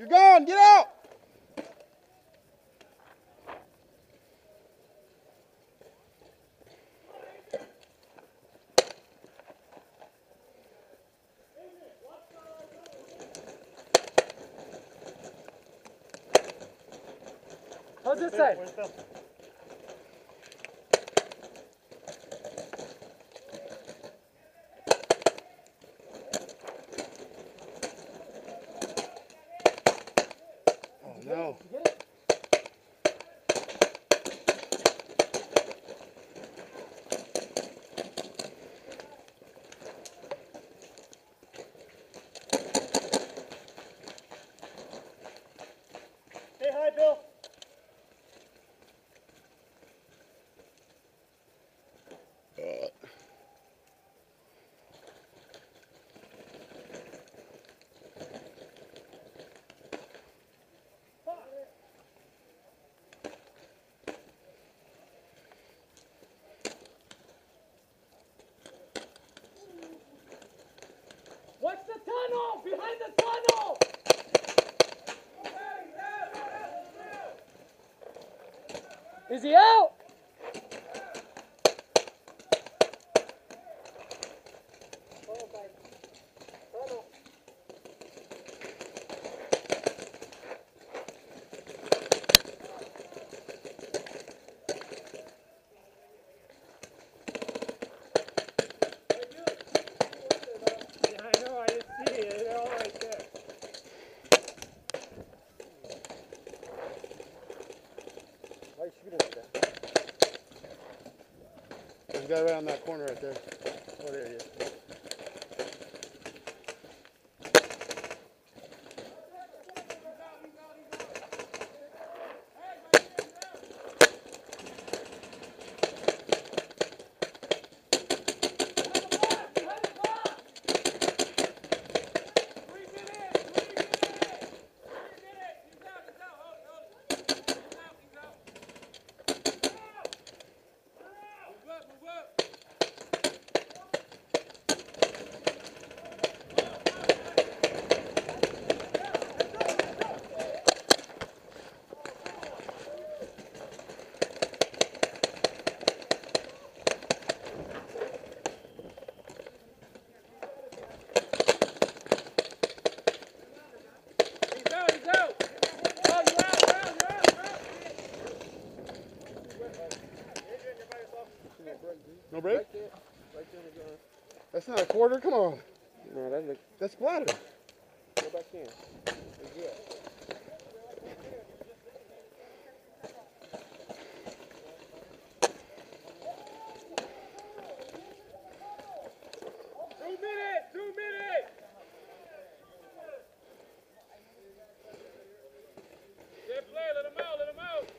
You're gone. Get out. How's this side? Oh no. Behind the! Is he out? Guy right on that corner right there. Oh, there he is. Break? That's not a quarter. Come on. No, that's a, That's splatter. go back in minutes. Two minutes. Good play. Let him out. Let him out.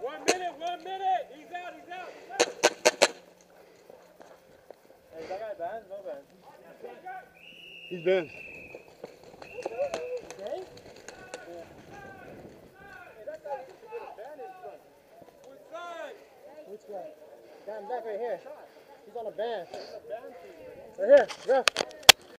One minute, one minute. He's out, he's out, he's out. Hey, is that guy banned? No ban. He's. Which side? Which? Damn, back right here. He's on a ban. Right here, ref.